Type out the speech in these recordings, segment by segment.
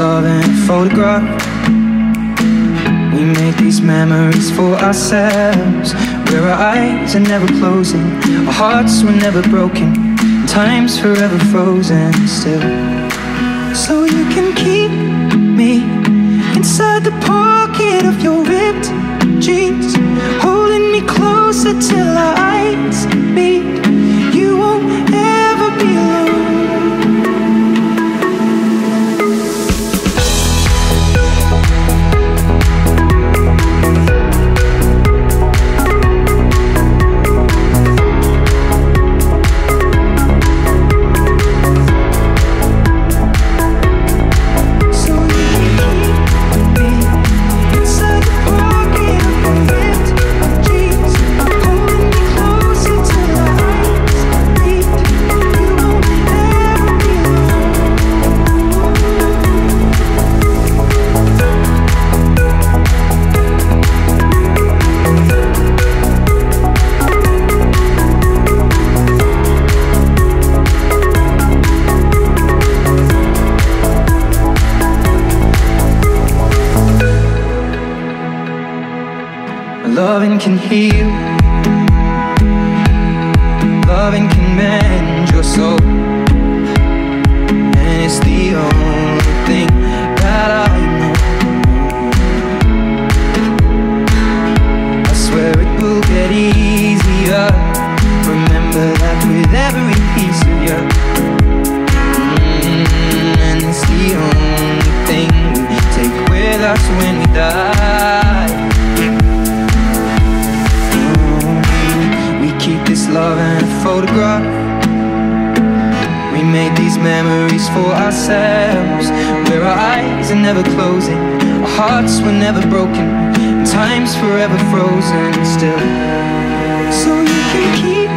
Love in a photograph. We made these memories for ourselves. Where our eyes are never closing, our hearts were never broken, time's forever frozen still. So you can keep me inside the pocket of your ripped jeans, holding me closer till our can heal. Loving can mend your soul. And it's the only thing that I know. I swear it will get easier. Remember that with every piece of you. Mm, and it's the only thing we take with us when we die. Love in a photograph. We made these memories for ourselves. Where our eyes are never closing, our hearts were never broken, and time's forever frozen still. So you can keep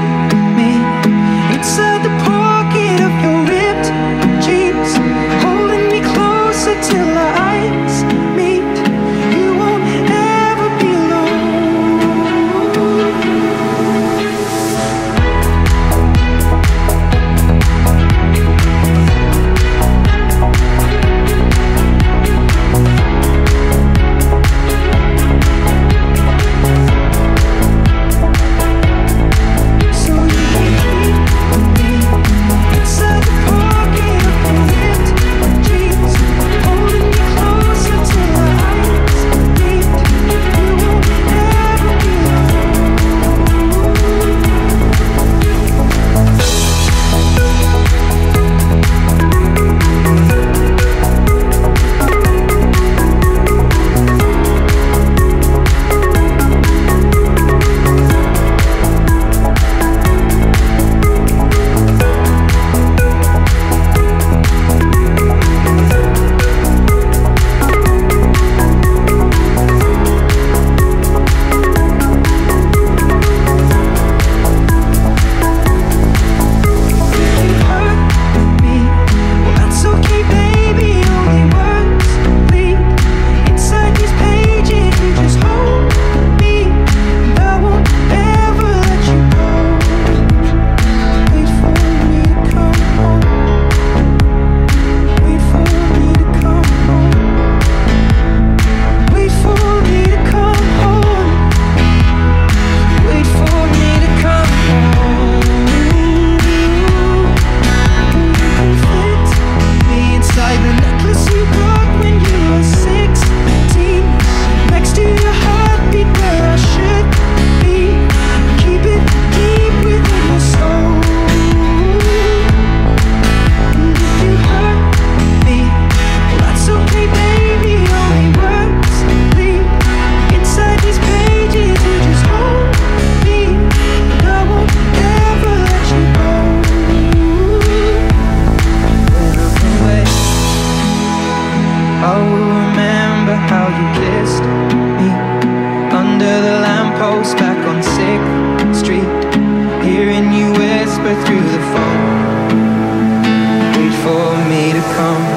through the phone. Wait for me to come.